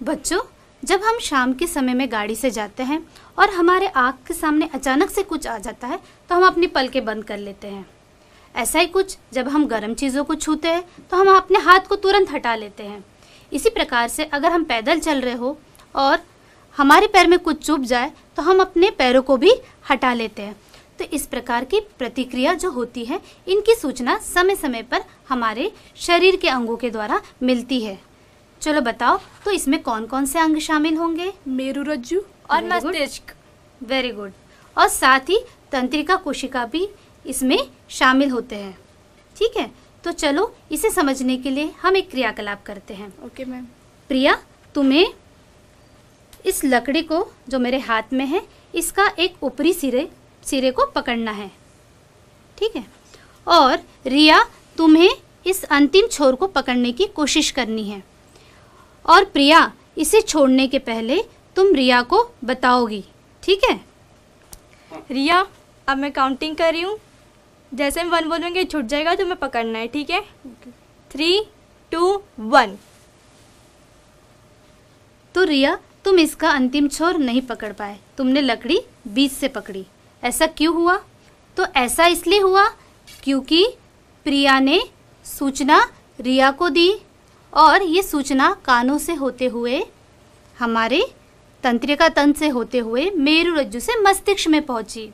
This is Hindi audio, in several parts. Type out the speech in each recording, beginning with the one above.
बच्चों, जब हम शाम के समय में गाड़ी से जाते हैं और हमारे आँख के सामने अचानक से कुछ आ जाता है तो हम अपनी पलकें बंद कर लेते हैं। ऐसा ही कुछ, जब हम गर्म चीज़ों को छूते हैं तो हम अपने हाथ को तुरंत हटा लेते हैं। इसी प्रकार से अगर हम पैदल चल रहे हो और हमारे पैर में कुछ चुभ जाए तो हम अपने पैरों को भी हटा लेते हैं। तो इस प्रकार की प्रतिक्रिया जो होती है, इनकी सूचना समय समय पर हमारे शरीर के अंगों के द्वारा मिलती है। चलो बताओ तो इसमें कौन कौन से अंग शामिल होंगे? मेरु रज्जु और मस्तिष्क। वेरी गुड और साथ ही तंत्रिका कोशिका भी इसमें शामिल होते हैं। ठीक है तो चलो इसे समझने के लिए हम एक क्रियाकलाप करते हैं। Okay ma'am. प्रिया तुम्हें इस लकड़ी को जो मेरे हाथ में है इसका एक ऊपरी सिरे सिरे को पकड़ना है। ठीक है? और रिया तुम्हें इस अंतिम छोर को पकड़ने की कोशिश करनी है। और प्रिया इसे छोड़ने के पहले तुम रिया को बताओगी ठीक है? रिया अब मैं काउंटिंग कर रही हूँ। जैसे हम वन बोलेंगे छूट जाएगा तो मैं पकड़ना है ठीक है? थ्री टू वन तो रिया तुम इसका अंतिम छोर नहीं पकड़ पाए। तुमने लकड़ी बीच से पकड़ी। ऐसा क्यों हुआ? तो ऐसा इसलिए हुआ क्योंकि प्रिया ने सूचना रिया को दी। और ये सूचना कानों से होते हुए, हमारे तंत्रिका तंत्र से होते हुए मेरु रज्जु से मस्तिष्क में पहुँची,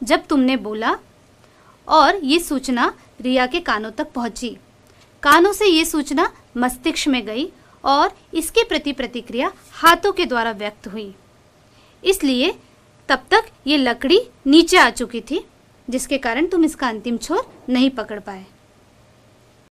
जब तुमने बोला और ये सूचना रिया के कानों तक पहुँची। कानों से ये सूचना मस्तिष्क में गई और इसके प्रति प्रतिक्रिया हाथों के द्वारा व्यक्त हुई। इसलिए तब तक ये लकड़ी नीचे आ चुकी थी, जिसके कारण तुम इसका अंतिम छोर नहीं पकड़ पाए।